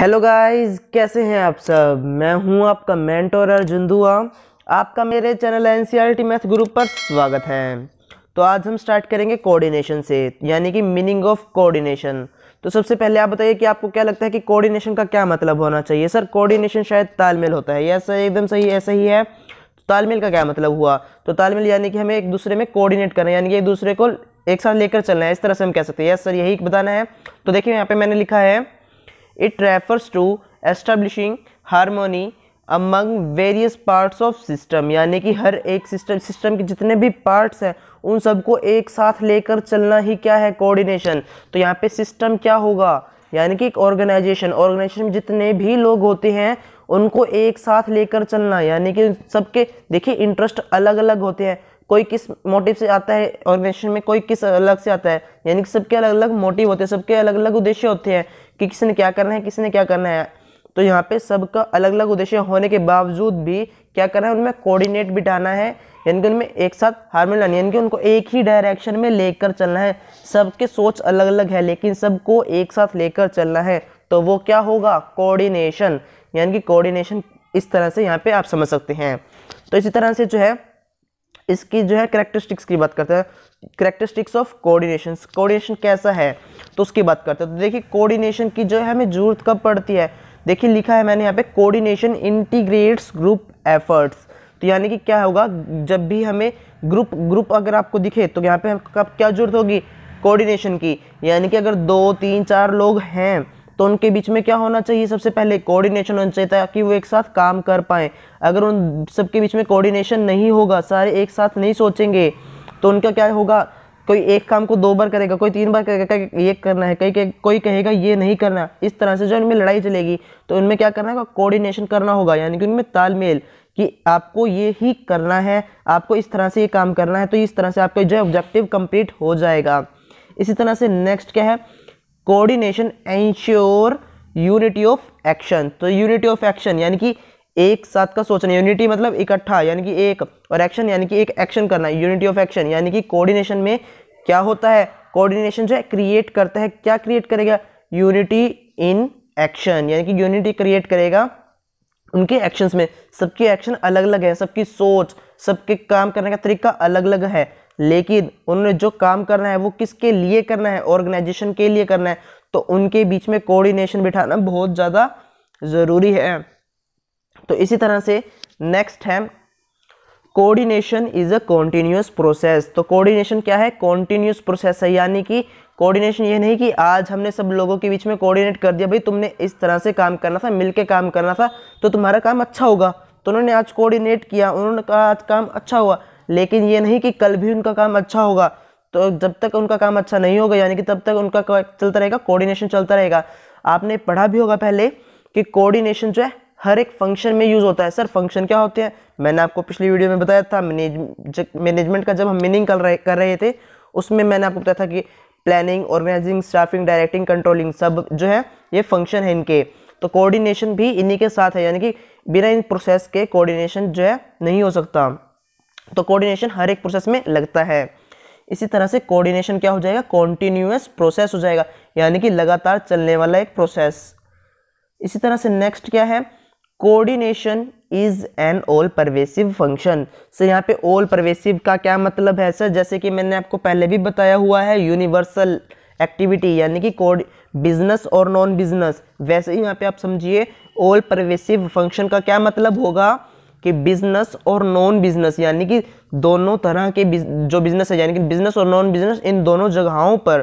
Hello guys कैसे हैं आप सब? मैं हूँ आपका मेंटोर अर्जुन दुआ। आपका मेरे channel N C math group पर स्वागत है। तो आज हम स्टार्ट करेंगे कोऑर्डिनेशन से, यानी कि मीनिंग ऑफ़ कोऑर्डिनेशन तो सबसे पहले आप बताइए कि आपको क्या लगता है कि कोऑर्डिनेशन का क्या मतलब होना चाहिए? सर कोऑर्डिनेशन शायद तालमेल होता है। यह एकदम सही, ऐसा ही है। तो तालमेल का क्या मतलब हुआ? तो तालमेल यानी कि हमें एक दूसरे में कोऑर्डिनेट करना यानी कि एक दूसरे को एक साथ लेकर चलना है। इस तरह से हम कह सकते हैं। यस सर यही बताना है। तो देखिए, यहाँ पे मैंने लिखा है It refers to establishing harmony among various parts of system, यानी कि हर एक सिस्टम सिस्टम के जितने भी पार्ट्स हैं, उन सबको एक साथ लेकर चलना ही क्या है? कोऑर्डिनेशन तो यहाँ पे सिस्टम क्या होगा? यानी कि एक ऑर्गेनाइजेशन ऑर्गेनाइजेशन में जितने भी लोग होते हैं, उनको एक साथ लेकर चलना, यानी कि सबके, देखिए इंटरेस्ट अलग अलग होते हैं। कोई किस मोटिव से आता है ऑर्गेनाइजेशन में कोई किस अलग से आता है। यानी कि सबके अलग अलग मोटिव होते हैं, सबके अलग अलग उद्देश्य होते हैं कि किसी ने क्या करना है किसी ने क्या करना है। तो यहाँ पे सबका अलग अलग उद्देश्य होने के बावजूद भी क्या करना है, उनमें कोऑर्डिनेट बिठाना है। यानी कि उनमें एक साथ हारमोनी लानी यानी कि उनको एक ही डायरेक्शन में लेकर चलना है। सबके सोच अलग अलग है, लेकिन सबको एक साथ लेकर चलना है। तो वो क्या होगा? कोऑर्डिनेशन यानी कि कोऑर्डिनेशन इस तरह से यहाँ पे आप समझ सकते हैं। तो इसी तरह से जो है इसकी जो है करेक्टरिस्टिक्स की बात करते हैं। करेक्टरिस्टिक्स ऑफ़ कोऑर्डिनेशन कोऑर्डिनेशन कैसा है? तो उसकी बात करते हैं। तो देखिए कोऑर्डिनेशन की जो है हमें ज़रूरत कब पड़ती है? देखिए, लिखा है मैंने यहाँ पे कोऑर्डिनेशन इंटीग्रेट्स ग्रुप एफर्ट्स तो यानी कि क्या होगा, जब भी हमें ग्रुप ग्रुप अगर आपको दिखे तो यहाँ पे कब क्या ज़रूरत होगी? कोऑर्डिनेशन की। यानी कि अगर दो, तीन, चार लोग हैं तो उनके बीच में क्या होना चाहिए? सबसे पहले कोऑर्डिनेशन होना चाहिए ताकि वो एक साथ काम कर पाए। अगर उन सबके बीच में कोऑर्डिनेशन नहीं होगा, सारे एक साथ नहीं सोचेंगे तो उनका क्या होगा? कोई एक काम को दो बार करेगा, कोई तीन बार करेगा ये करना है कई कोई कहेगा ये नहीं करना इस तरह से जो इनमें लड़ाई चलेगी तो इनमें क्या करना होगा? कोऑर्डिनेशन करना होगा, यानी कि उनमें तालमेल कि आपको ये ही करना है, आपको इस तरह से ये काम करना है तो इस तरह से आपका जो ऑब्जेक्टिव कंप्लीट हो जाएगा। इसी तरह से नेक्स्ट क्या है? Coordination ensure unity of action तो यूनिटी ऑफ़ एक्शन यानी कि एक साथ का सोचना यूनिटी मतलब इकट्ठा, यानी कि एक, और एक्शन यानी कि एक एक्शन करना यूनिटी ऑफ़ एक्शन यानी कि कोऑर्डिनेशन में क्या होता है? कोऑर्डिनेशन जो है क्रिएट करता है। क्या क्रिएट करेगा? यूनिटी इन एक्शन यानी कि यूनिटी क्रिएट करेगा उनके एक्शंस में। सबके एक्शन अलग अलग है, सबकी सोच, सबके काम करने का तरीका अलग अलग है। लेकिन उन्होंने जो काम करना है, वो किसके लिए करना है ऑर्गेनाइजेशन के लिए करना है तो उनके बीच में कोऑर्डिनेशन बिठाना बहुत ज़्यादा ज़रूरी है। तो इसी तरह से नेक्स्ट है coordination is a continuous process तो कोऑर्डिनेशन क्या है? कॉन्टीन्यूस प्रोसेस है, यानी कि कोऑर्डिनेशन ये नहीं कि आज हमने सब लोगों के बीच में कोऑर्डिनेट कर दिया, भाई तुमने इस तरह से काम करना था, मिलके काम करना था तो तुम्हारा काम अच्छा होगा। तो उन्होंने आज कोऑर्डिनेट किया, उन्होंने कहा आज काम अच्छा हुआ। लेकिन ये नहीं कि कल भी उनका काम अच्छा होगा। तो जब तक उनका काम अच्छा नहीं होगा, यानी कि तब तक उनका चलता रहेगा कोऑर्डिनेशन चलता रहेगा। आपने पढ़ा भी होगा पहले कि कोऑर्डिनेशन जो है, हर एक फ़ंक्शन में यूज़ होता है। सर फ़ंक्शन क्या होते हैं? मैंने आपको पिछली वीडियो में बताया था मैनेजमेंट का जब हम मीनिंग कर रहे कर रहे थे, उसमें मैंने आपको बताया था कि planning organizing staffing directing controlling सब जो है, ये फ़ंक्शन है इनके। तो कोऑर्डिनेशन भी इन्हीं के साथ है, यानी कि बिना इन प्रोसेस के कोऑर्डिनेशन जो है, नहीं हो सकता। तो कोऑर्डिनेशन हर एक प्रोसेस में लगता है। इसी तरह से कोऑर्डिनेशन क्या हो जाएगा? कॉन्टिन्यूस प्रोसेस हो जाएगा, यानी कि लगातार चलने वाला एक प्रोसेस इसी तरह से नेक्स्ट क्या है? Coordination is an all pervasive function sir यहाँ पे ऑल परवेसिव का क्या मतलब है सर जैसे कि मैंने आपको पहले भी बताया हुआ है यूनिवर्सल एक्टिविटी यानी कि कोड बिज़नेस और नॉन बिज़नेस वैसे ही यहाँ पे आप समझिए ऑल परवेसिव फ़ंक्शन का क्या मतलब होगा? कि बिज़नेस और नॉन बिज़नेस यानी कि दोनों तरह के जो बिज़नेस है, यानी कि बिज़नेस और नॉन बिज़नेस इन दोनों जगहों पर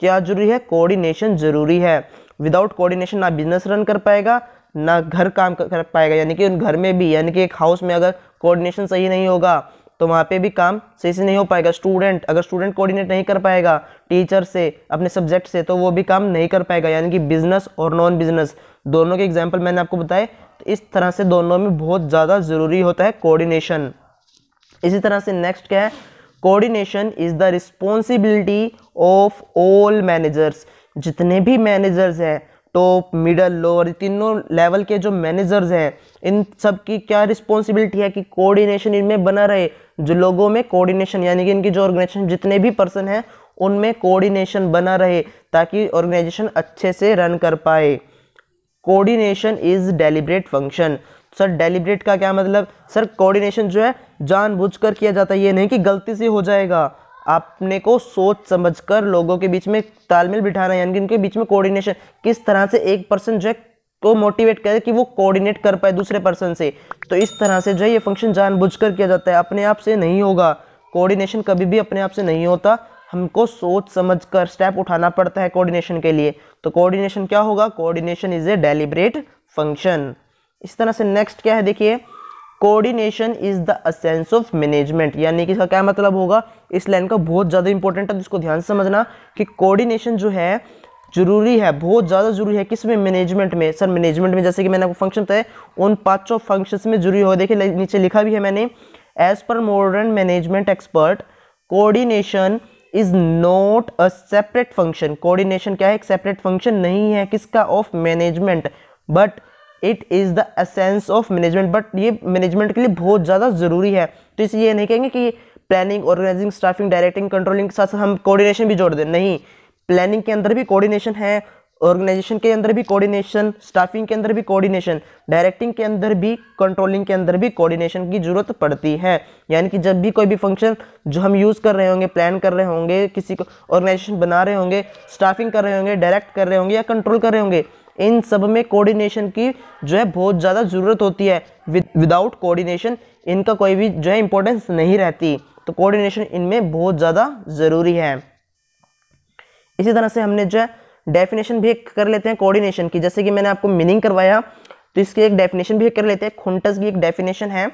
क्या ज़रूरी है? कोऑर्डिनेशन ज़रूरी है। विदाउट कोऑर्डिनेशन ना बिज़नेस रन कर पाएगा, ना घर काम कर पाएगा। यानी कि उन घर में भी, यानी कि एक हाउस में अगर कोऑर्डिनेशन सही नहीं होगा तो वहाँ पे भी काम सही से नहीं हो पाएगा। स्टूडेंट अगर स्टूडेंट कोऑर्डिनेट नहीं कर पाएगा टीचर से, अपने सब्जेक्ट से तो वो भी काम नहीं कर पाएगा। यानी कि बिज़नेस और नॉन बिज़नेस दोनों के एग्ज़ाम्पल मैंने आपको बताए। इस तरह से दोनों में बहुत ज़्यादा ज़रूरी होता है कोऑर्डिनेशन इसी तरह से नेक्स्ट क्या है? Coordination is the responsibility of all managers जितने भी मैनेजर्स हैं टॉप मिडल लोअर तीनों लेवल के जो मैनेजर्स हैं, इन सब की क्या रिस्पॉन्सिबिलिटी है कि कोऑर्डिनेशन इनमें बना रहे? जो लोगों में कोऑर्डिनेशन यानी कि इनकी जो ऑर्गेनाइजेशन जितने भी पर्सन हैं, उनमें कोऑर्डिनेशन बना रहे, ताकि ऑर्गेनाइजेशन अच्छे से रन कर पाए। Coordination is deliberate function sir deliberate का क्या मतलब? सर कोऑर्डिनेशन जो है, जानबूझकर किया जाता है। ये नहीं कि गलती से हो जाएगा। आपने को सोच समझकर लोगों के बीच में तालमेल बिठाना, यानी कि उनके बीच में कोऑर्डिनेशन किस तरह से एक पर्सन जो है, को मोटिवेट करे कि वो कोऑर्डिनेट कर पाए दूसरे पर्सन से। तो इस तरह से जो है, ये फ़ंक्शन जानबूझकर किया जाता है। अपने आप से नहीं होगा। कोऑर्डिनेशन कभी भी अपने आप से नहीं होता। हमको सोच समझ कर स्टेप उठाना पड़ता है कोऑर्डिनेशन के लिए। तो कोऑर्डिनेशन क्या होगा? Coordination is a deliberate function इस तरह से नेक्स्ट क्या है देखिए? Coordination is the essence of management यानी कि इसका क्या मतलब होगा? इस लाइन का बहुत ज़्यादा इंपॉर्टेंट है जिसको ध्यान से समझना कि कोऑर्डिनेशन जो है, ज़रूरी है, बहुत ज़्यादा ज़रूरी है किसमें? मैनेजमेंट में। सर मैनेजमेंट में जैसे कि मैंने आपको फ़ंक्शन बताया, उन पाँचों फ़ंक्शंस में ज़रूरी हो देखिए नीचे लिखा भी है मैंने एज पर modern management expert coordination is not a separate function coordination क्या है? एक सेपरेट फ़ंक्शन नहीं है किसका? Of management but it is the essence of management but ये मैनेजमेंट के लिए बहुत ज़्यादा ज़रूरी है। तो इसलिए ये नहीं कहेंगे कि planning organizing staffing directing controlling के साथ साथ हम कोऑर्डिनेशन भी जोड़ दें। नहीं। प्लानिंग के अंदर भी कोऑर्डिनेशन है ऑर्गेनाइजेशन के अंदर भी कोऑर्डिनेशन, स्टाफिंग के अंदर भी कोऑर्डिनेशन, डायरेक्टिंग के अंदर भी, कंट्रोलिंग के अंदर भी कोऑर्डिनेशन की ज़रूरत पड़ती है। यानी कि जब भी कोई भी फ़ंक्शन जो हम यूज़ कर रहे होंगे प्लान कर रहे होंगे, किसी को ऑर्गेनाइजेशन बना रहे होंगे स्टाफिंग कर रहे होंगे डायरेक्ट कर रहे होंगे या कंट्रोल कर रहे होंगे, इन सब में कोऑर्डिनेशन की जो है बहुत ज़्यादा ज़रूरत होती है। विदाउट कोऑर्डिनेशन इनका कोई भी जो है इंपॉर्टेंस नहीं रहती। तो कोऑर्डिनेशन इनमें बहुत ज़्यादा ज़रूरी है। इसी तरह से हमने जो है डेफिनेशन भी कर लेते हैं कोऑर्डिनेशन की। जैसे कि मैंने आपको मीनिंग करवाया तो इसकी एक डेफिनेशन भी कर लेते हैं। खुंटस की एक डेफिनेशन है।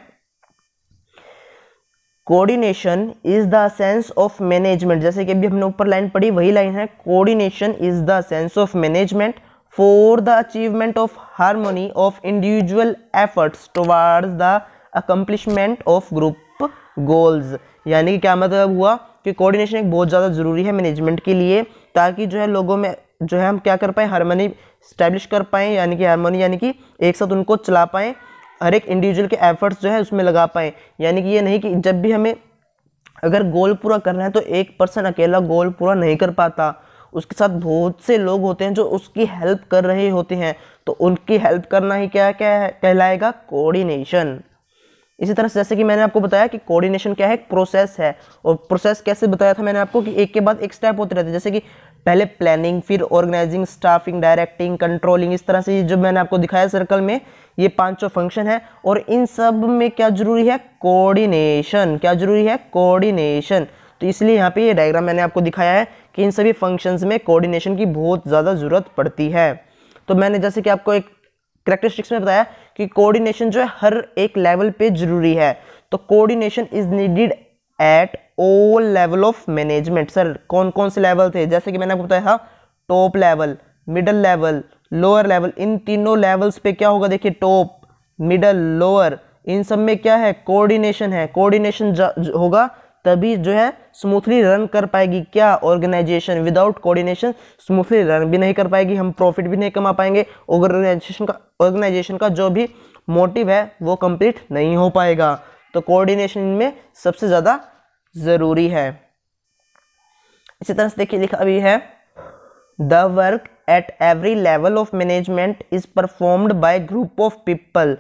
Coordination is the sense of management. जैसे कि अभी हमने ऊपर लाइन पढ़ी, वही लाइन है। Coordination is the sense of management for the achievement of harmony of individual efforts towards the accomplishment of group goals यानी कि क्या मतलब हुआ कि कोऑर्डिनेशन एक बहुत ज़्यादा ज़रूरी है मैनेजमेंट के लिए। ताकि जो है लोगों में, जो है हम क्या कर पाए हारमोनी स्टैब्लिश कर पाएँ, यानी कि हारमोनी यानी कि एक साथ उनको चला पाएँ, हर एक इंडिविजुअल के एफर्ट्स जो है उसमें लगा पाएँ। यानी कि ये नहीं कि जब भी हमें अगर गोल पूरा करना है तो एक पर्सन अकेला गोल पूरा नहीं कर पाता। उसके साथ बहुत से लोग होते हैं जो उसकी हेल्प कर रहे होते हैं तो उनकी हेल्प करना ही क्या क्या कहलाएगा कोऑर्डिनेशन इसी तरह से जैसे कि मैंने आपको बताया कि कोऑर्डिनेशन क्या है? प्रोसेस है। और प्रोसेस कैसे बताया था मैंने आपको कि एक के बाद एक स्टेप होते रहते हैं। जैसे कि पहले प्लानिंग फिर ऑर्गेनाइजिंग स्टाफिंग डायरेक्टिंग कंट्रोलिंग इस तरह से जो मैंने आपको दिखाया सर्कल में, ये पाँचों फ़ंक्शन है। और इन सब में क्या ज़रूरी है? कोऑर्डिनेशन क्या ज़रूरी है? कोऑर्डिनेशन तो इसलिए यहाँ पे ये डायग्राम मैंने आपको दिखाया है कि इन सभी फ़ंक्शंस में कोऑर्डिनेशन की बहुत ज़्यादा ज़रूरत पड़ती है। तो मैंने जैसे कि आपको एक करेक्टरिस्टिक्स में बताया कि कोऑर्डिनेशन जो है, हर एक लेवल पे ज़रूरी है। तो coordination is needed at all level of management sir कौन कौन से लेवल थे? जैसे कि मैंने आपको बताया था top level middle level lower level इन तीनों लेवल्स पे क्या होगा? देखिए टॉप मिडल लोअर इन सब में क्या है? कोऑर्डिनेशन है। कोऑर्डिनेशन होगा तभी जो है स्मूथली रन कर पाएगी। क्या organization without coordination smoothly run भी नहीं कर पाएगी, हम प्रॉफिट भी नहीं कमा पाएँगे। ऑर्गेनाइजेशन का ऑर्गेनाइजेशन का जो भी मोटिव है, वो कंप्लीट नहीं हो पाएगा। तो कोऑर्डिनेशन में सबसे ज़्यादा ज़रूरी है। इसी तरह से देखिए, लिखा अभी है the work at every level of management is performed by group of people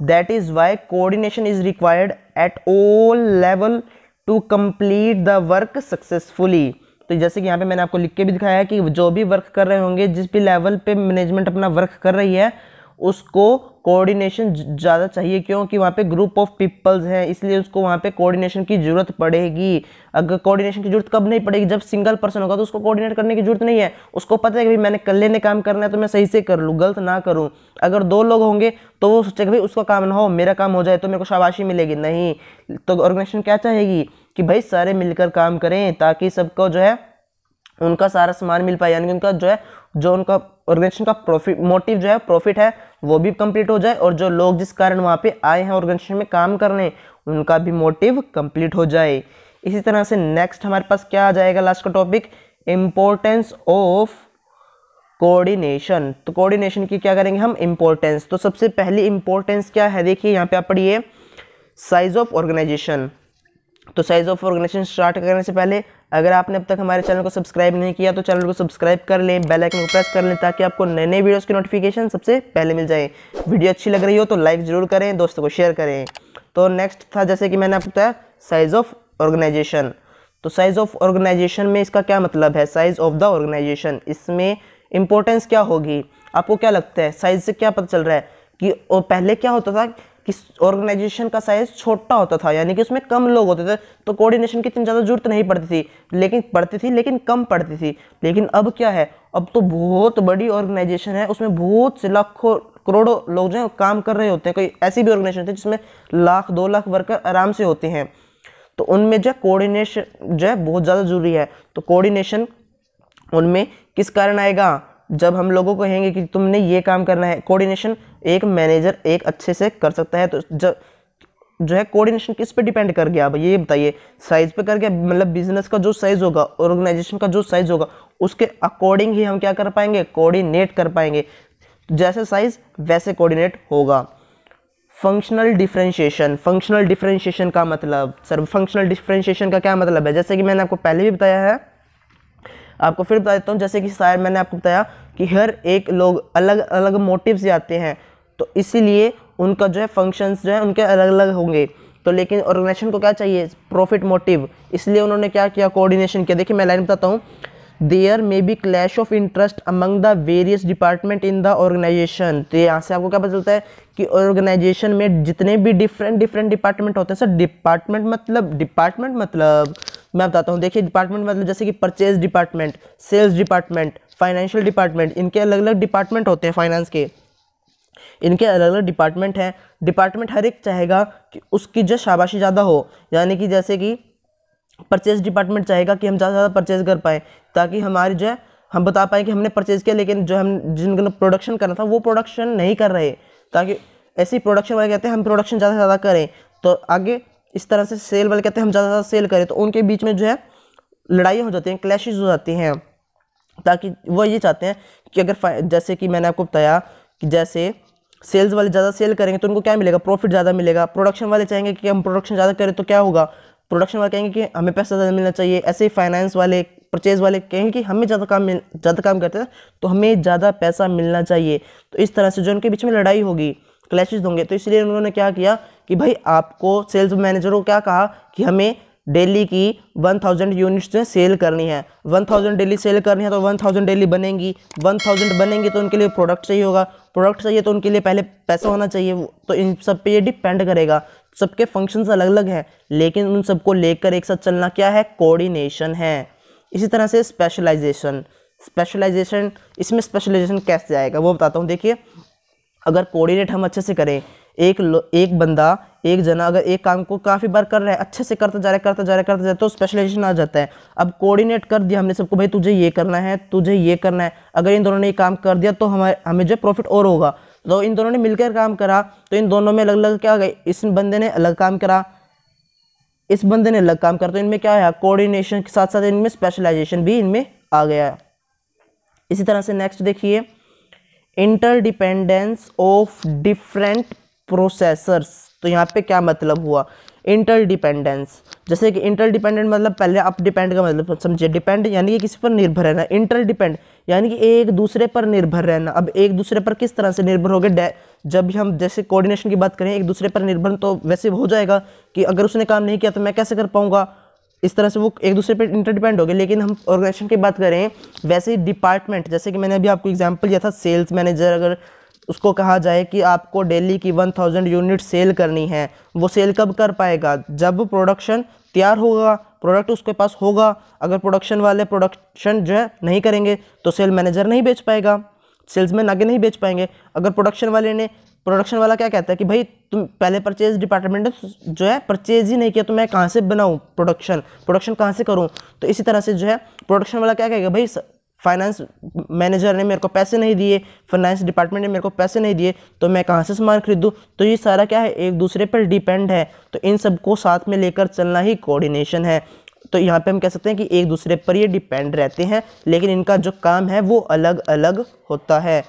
that is why coordination is required at all level to complete the work successfully तो जैसे कि यहाँ पे मैंने आपको लिख के भी दिखाया है कि जो भी वर्क कर रहे होंगे, जिस भी लेवल पे मैनेजमेंट अपना वर्क कर रही है उसको कोऑर्डिनेशन ज़्यादा चाहिए, क्योंकि वहाँ पे ग्रुप ऑफ़ पीपल्स हैं, इसलिए उसको वहाँ पे कोऑर्डिनेशन की ज़रूरत पड़ेगी। अगर कोऑर्डिनेशन की ज़रूरत कब नहीं पड़ेगी? जब सिंगल पर्सन होगा तो उसको कोऑर्डिनेट करने की ज़रूरत नहीं है। उसको पता है कि भाई मैंने कल्ले ने काम करना है तो मैं सही से कर लूँ, गलत ना करूँ। अगर दो लोग होंगे तो वो सोचेगा भाई उसका काम ना हो, मेरा काम हो जाए तो मेरे को शाबाशी मिलेगी। नहीं तो ऑर्गेनाइजेशन क्या चाहेगी? कि भाई सारे मिलकर काम करें ताकि सबको जो है उनका सारा सामान मिल पाए, यानी कि उनका जो है, जो उनका ऑर्गेनाइजेशन का प्रॉफिट मोटिव जो है प्रॉफिट है वो भी कंप्लीट हो जाए और जो लोग जिस कारण वहाँ पे आए हैं ऑर्गेनाइजेशन में काम करने, उनका भी मोटिव कंप्लीट हो जाए। इसी तरह से नेक्स्ट हमारे पास क्या आ जाएगा? लास्ट का टॉपिक इम्पोर्टेंस ऑफ़ कोऑर्डिनेशन तो कोऑर्डिनेशन की क्या करेंगे हम? इम्पोर्टेंस तो सबसे पहली इम्पोर्टेंस क्या है? देखिए, यहाँ पे आप पढ़िए। साइज़ ऑफ़ ऑर्गेनाइजेशन तो साइज़ ऑफ़ ऑर्गेनाइजेशन स्टार्ट करने से पहले अगर आपने अब तक हमारे चैनल को सब्सक्राइब नहीं किया तो चैनल को सब्सक्राइब कर लें, बेल आइकन को प्रेस कर लें, ताकि आपको नए नए वीडियोज़ की नोटिफिकेशन सबसे पहले मिल जाए। वीडियो अच्छी लग रही हो तो लाइक ज़रूर करें, दोस्तों को शेयर करें। तो नेक्स्ट था जैसे कि मैंने आपको बताया साइज़ ऑफ़ ऑर्गेनाइजेशन तो साइज़ ऑफ़ ऑर्गेनाइजेशन में इसका क्या मतलब है? साइज़ ऑफ़ द ऑर्गेनाइजेशन इसमें इंपॉर्टेंस क्या होगी? आपको क्या लगता है? साइज़ से क्या पता चल रहा है? कि पहले क्या होता था? कि ऑर्गेनाइजेशन का साइज़ छोटा होता था, यानी कि उसमें कम लोग होते थे तो कोऑर्डिनेशन की इतनी ज़्यादा ज़रूरत नहीं पड़ती थी। लेकिन पड़ती थी, लेकिन कम पड़ती थी। लेकिन अब क्या है? अब तो बहुत बड़ी ऑर्गेनाइजेशन है, उसमें बहुत से लाखों, करोड़ों लोग जो है काम कर रहे होते हैं। कोई ऐसी भी ऑर्गेनाइजेशन थी जिसमें लाख, दो लाख वर्कर आराम से होते हैं। तो उनमें जो कोऑर्डिनेशन जो है बहुत ज़्यादा ज़रूरी है। तो कोऑर्डिनेशन उनमें किस कारण आएगा? जब हम लोगों को कहेंगे कि तुमने ये काम करना है कोऑर्डिनेशन एक मैनेजर एक अच्छे से कर सकता है तो जब, जो है कोऑर्डिनेशन किस पे डिपेंड कर गया? अब ये बताइए साइज़ पे कर गया मतलब बिज़नेस का जो साइज़ होगा ऑर्गेनाइजेशन का जो साइज़ होगा, उसके अकॉर्डिंग ही हम क्या कर पाएँगे? कोऑर्डिनेट कर पाएँगे। जैसे साइज़ वैसे कोऑर्डिनेट होगा। फंक्शनल डिफ्रेंशिएशन फंक्शनल डिफ्रेंशिएशन का मतलब सर फंक्शनल डिफ्रेंशिएशन का क्या मतलब है? जैसे कि मैंने आपको पहले भी बताया है आपको फिर बता देता हूँ, जैसे कि शायद मैंने आपको बताया कि हर एक लोग अलग अलग मोटिव से आते हैं तो इसीलिए उनका जो है फ़ंक्शंस जो है उनके अलग अलग होंगे। तो लेकिन ऑर्गेनाइजेशन को क्या चाहिए? प्रॉफिट मोटिव इसलिए उन्होंने क्या किया? कोऑर्डिनेशन किया। देखिए, मैं लाइन बताता हूँ। There may be clash of interest among the various department in the organization तो यहाँ से आपको क्या पता चलता है कि ऑर्गेनाइजेशन में जितने भी डिफरेंट डिफरेंट डिपार्टमेंट होते हैं सर डिपार्टमेंट मतलब डिपार्टमेंट मतलब मैं बताता हूँ, देखिए डिपार्टमेंट मतलब जैसे कि purchase department sales department financial department इनके अलग अलग डिपार्टमेंट होते हैं फाइनेंस के। इनके अलग अलग डिपार्टमेंट हैं। डिपार्टमेंट हर एक चाहेगा कि उसकी जो शाबाशी ज़्यादा हो, यानी कि जैसे कि परचेज डिपार्टमेंट चाहेगा कि हम ज़्यादा से ज़्यादा परचेज कर पाएँ, ताकि हमारी जो है, हम बता पाएँ कि हमने परचेज किया, लेकिन जो हम जिनको प्रोडक्शन करना था, वो प्रोडक्शन नहीं कर रहे। ताकि ऐसी प्रोडक्शन वाले कहते हैं, हम प्रोडक्शन ज़्यादा से ज़्यादा करें। तो आगे इस तरह से सेल वाले कहते हैं, हम ज़्यादा ज़्यादा सेल करें तो उनके बीच में जो है लड़ाई हो जाती हैं क्लैशेज हो जाती हैं, ताकि वो ये चाहते हैं कि अगर जैसे कि मैंने आपको बताया कि जैसे सेल्स वाले ज़्यादा सेल करेंगे तो उनको क्या मिलेगा? प्रॉफिट ज़्यादा मिलेगा। प्रोडक्शन वाले चाहेंगे कि हम प्रोडक्शन ज़्यादा करें तो क्या होगा? प्रोडक्शन वाले कहेंगे कि हमें पैसा ज़्यादा मिलना चाहिए। ऐसे ही फाइनेंस वाले परचेज वाले कहेंगे कि हमें ज़्यादा काम मिल, ज़्यादा काम करते हैं तो हमें ज़्यादा पैसा मिलना चाहिए। तो इस तरह से जो उनके बीच में लड़ाई होगी क्लैशेज होंगे तो इसलिए उन्होंने क्या किया कि भाई आपको सेल्स मैनेजर को क्या कहा कि हमें डेली की 1000 यूनिट्स जो सेल करनी है। 1000 डेली सेल करनी है तो 1000 डेली बनेंगी। 1000 बनेंगी तो उनके लिए प्रोडक्ट चाहिए होगा। प्रोडक्ट चाहिए तो उनके लिए पहले पैसा होना चाहिए। तो इन सब पे ये डिपेंड करेगा। सबके फ़ंक्शंस अलग अलग हैं, लेकिन उन सबको लेकर एक साथ चलना क्या है? कोऑर्डिनेशन है। इसी तरह से स्पेशलाइजेशन स्पेशलाइजेशन इसमें स्पेशलाइजेशन कैसे आएगा? वो बताता हूँ। देखिए, अगर कोऑर्डिनेट हम अच्छे से करें एक एक बंदा, एक जना अगर एक काम को काफ़ी बार कर रहा है, अच्छे से करता जा रहा है, करता जा रहा है, करता जा रहा है तो स्पेशलाइजेशन आ जाता है। अब कोऑर्डिनेट कर दिया हमने सबको, भाई तुझे ये करना है, तुझे ये करना है। अगर इन दोनों ने ये काम कर दिया तो हमारे, हमें जो प्रॉफिट और होगा। तो इन दोनों ने मिलकर काम करा तो इन दोनों में अलग अलग क्या गए? इस बंदे ने अलग काम करा। इस बंदे ने अलग काम करा तो इनमें क्या है कोऑर्डिनेशन के साथ साथ इनमें स्पेशलाइजेशन भी इनमें आ गया। है इसी तरह से नेक्स्ट देखिए। इंटरडिपेंडेंस ऑफ़ डिफरेंट प्रोसेसर्स तो यहाँ पे क्या मतलब हुआ? इंटर डिपेंडेंस जैसे कि इंटर डिपेंडेंट मतलब पहले आप डिपेंड का मतलब समझिए डिपेंड यानी कि किसी पर निर्भर रहना इंटर डिपेंड यानी कि एक दूसरे पर निर्भर रहना। अब एक दूसरे पर किस तरह से निर्भर हो गए जब भी हम जैसे कोऑर्डिनेशन की बात करें, एक दूसरे पर निर्भर तो वैसे हो जाएगा कि अगर उसने काम नहीं किया तो मैं कैसे कर पाऊँगा? इस तरह से वो एक दूसरे पर इंटरडिपेंड हो गए लेकिन हम ऑर्गेनाइजेशन की बात करें, वैसे ही डिपार्टमेंट जैसे कि मैंने अभी आपको एग्ज़ाम्पल दिया था सेल्स मैनेजर अगर उसको कहा जाए कि आपको डेली की वन थाउज़ेंड यूनिट सेल करनी है। वो सेल कब कर पाएगा? जब प्रोडक्शन तैयार होगा प्रोडक्ट उसके पास होगा। अगर प्रोडक्शन वाले प्रोडक्शन जो है नहीं करेंगे तो सेल मैनेजर नहीं बेच पाएगा। सेल्समैन आगे नहीं बेच पाएँगे। अगर प्रोडक्शन वाले ने प्रोडक्शन वाला क्या कहता है कि भाई, तुम पहले परचेज डिपार्टमेंट ने जो है परचेज ही नहीं किया तो मैं कहाँ से बनाऊँ प्रोडक्शन प्रोडक्शन कहाँ से करूँ? तो इसी तरह से जो है प्रोडक्शन वाला क्या कहेगा, भाई फाइनेंस मैनेजर ने मेरे को पैसे नहीं दिए फाइनेंस डिपार्टमेंट ने मेरे को पैसे नहीं दिए तो मैं कहाँ से सामान खरीदूँ? तो ये सारा क्या है? एक दूसरे पर डिपेंड है। तो इन सबको साथ में लेकर चलना ही कोऑर्डिनेशन है। तो यहाँ पे हम कह सकते हैं कि एक दूसरे पर ये डिपेंड रहते हैं, लेकिन इनका जो काम है वो अलग अलग होता है।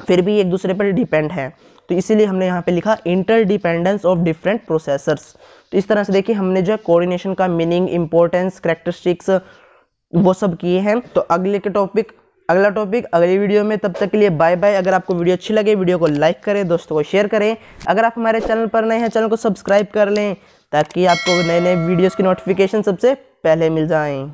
फिर भी एक दूसरे पर डिपेंड है। तो इसीलिए हमने यहाँ पे लिखा interdependence of different processors तो इस तरह से देखिए, हमने जो है कोऑर्डिनेशन का मीनिंग इंपॉर्टेंस करेक्टरिस्टिक्स वो सब किए हैं। तो अगले के टॉपिक अगला टॉपिक अगली वीडियो में तब तक के लिए बाय बाय अगर आपको वीडियो अच्छी लगे वीडियो को लाइक करें, दोस्तों को शेयर करें। अगर आप हमारे चैनल पर नए हैं चैनल को सब्सक्राइब कर लें, ताकि आपको नए नए वीडियोस की नोटिफिकेशन सबसे पहले मिल जाएँ।